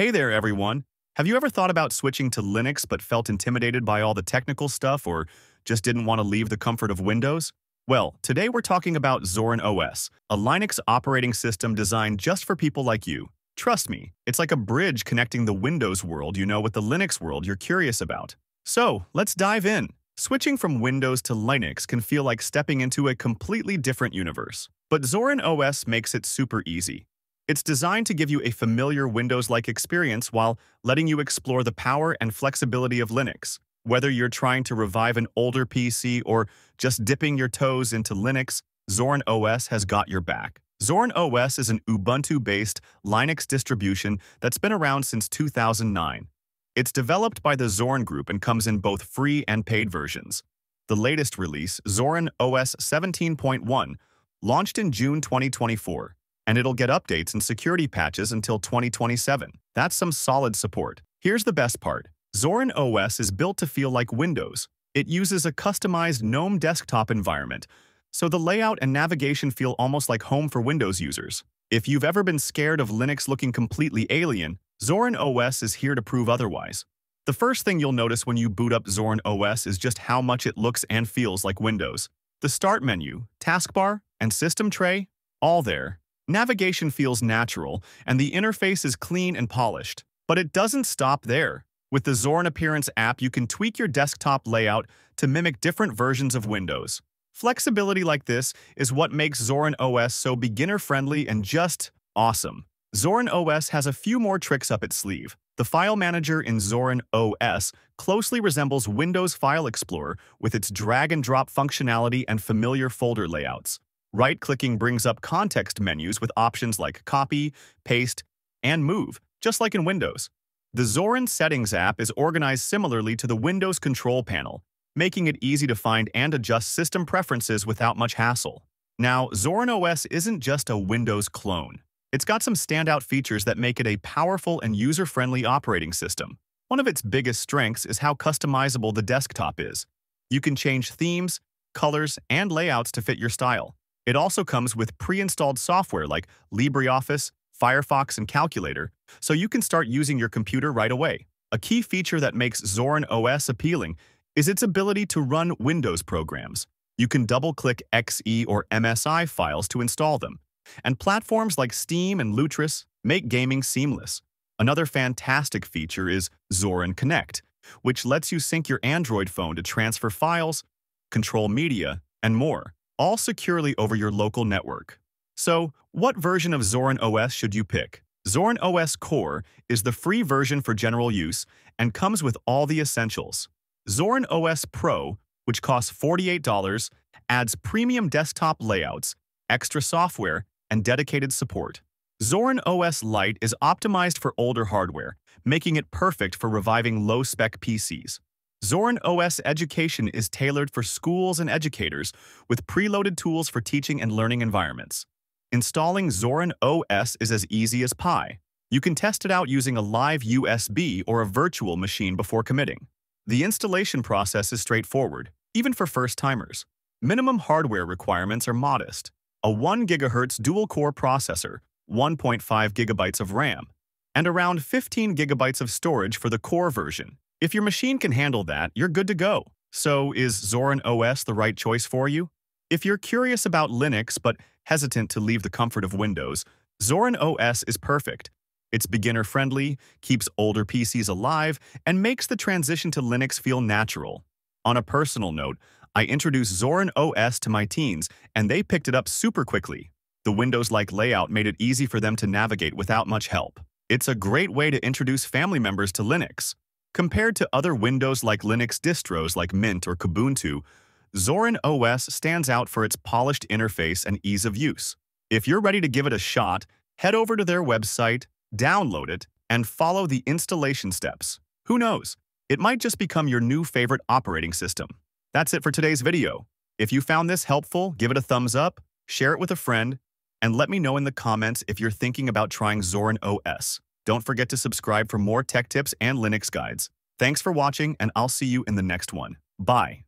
Hey there, everyone. Have you ever thought about switching to Linux but felt intimidated by all the technical stuff or just didn't want to leave the comfort of Windows? Well, today we're talking about Zorin OS, a Linux operating system designed just for people like you. Trust me, it's like a bridge connecting the Windows world you know with the Linux world you're curious about. So, let's dive in. Switching from Windows to Linux can feel like stepping into a completely different universe. But Zorin OS makes it super easy. It's designed to give you a familiar Windows-like experience while letting you explore the power and flexibility of Linux. Whether you're trying to revive an older PC or just dipping your toes into Linux, Zorin OS has got your back. Zorin OS is an Ubuntu-based Linux distribution that's been around since 2009. It's developed by the Zorin Group and comes in both free and paid versions. The latest release, Zorin OS 17.1, launched in June 2024 and it'll get updates and security patches until 2027. That's some solid support. Here's the best part. Zorin OS is built to feel like Windows. It uses a customized GNOME desktop environment, so the layout and navigation feel almost like home for Windows users. If you've ever been scared of Linux looking completely alien, Zorin OS is here to prove otherwise. The first thing you'll notice when you boot up Zorin OS is just how much it looks and feels like Windows. The Start menu, taskbar, and system tray, all there, Navigation feels natural, and the interface is clean and polished. But it doesn't stop there. With the Zorin Appearance app, you can tweak your desktop layout to mimic different versions of Windows. Flexibility like this is what makes Zorin OS so beginner-friendly and just awesome. Zorin OS has a few more tricks up its sleeve. The file manager in Zorin OS closely resembles Windows File Explorer with its drag-and-drop functionality and familiar folder layouts. Right-clicking brings up context menus with options like Copy, Paste, and Move, just like in Windows. The Zorin Settings app is organized similarly to the Windows control panel, making it easy to find and adjust system preferences without much hassle. Now, Zorin OS isn't just a Windows clone. It's got some standout features that make it a powerful and user-friendly operating system. One of its biggest strengths is how customizable the desktop is. You can change themes, colors, and layouts to fit your style. It also comes with pre-installed software like LibreOffice, Firefox, and Calculator, so you can start using your computer right away. A key feature that makes Zorin OS appealing is its ability to run Windows programs. You can double-click EXE or MSI files to install them. And platforms like Steam and Lutris make gaming seamless. Another fantastic feature is Zorin Connect, which lets you sync your Android phone to transfer files, control media, and more all securely over your local network. So, what version of Zorin OS should you pick? Zorin OS Core is the free version for general use and comes with all the essentials. Zorin OS Pro, which costs $48, adds premium desktop layouts, extra software, and dedicated support. Zorin OS Lite is optimized for older hardware, making it perfect for reviving low-spec PCs. Zorin OS Education is tailored for schools and educators with preloaded tools for teaching and learning environments. Installing Zorin OS is as easy as pie. You can test it out using a live USB or a virtual machine before committing. The installation process is straightforward, even for first-timers. Minimum hardware requirements are modest. A 1 GHz dual-core processor, 1.5 gigabytes of RAM, and around 15 gigabytes of storage for the core version. If your machine can handle that, you're good to go. So is Zorin OS the right choice for you? If you're curious about Linux but hesitant to leave the comfort of Windows, Zorin OS is perfect. It's beginner-friendly, keeps older PCs alive, and makes the transition to Linux feel natural. On a personal note, I introduced Zorin OS to my teens, and they picked it up super quickly. The Windows-like layout made it easy for them to navigate without much help. It's a great way to introduce family members to Linux. Compared to other Windows-like Linux distros like Mint or Kubuntu, Zorin OS stands out for its polished interface and ease of use. If you're ready to give it a shot, head over to their website, download it, and follow the installation steps. Who knows? It might just become your new favorite operating system. That's it for today's video. If you found this helpful, give it a thumbs up, share it with a friend, and let me know in the comments if you're thinking about trying Zorin OS. Don't forget to subscribe for more tech tips and Linux guides. Thanks for watching, and I'll see you in the next one. Bye.